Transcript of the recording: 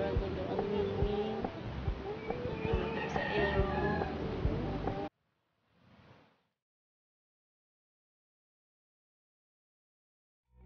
Parang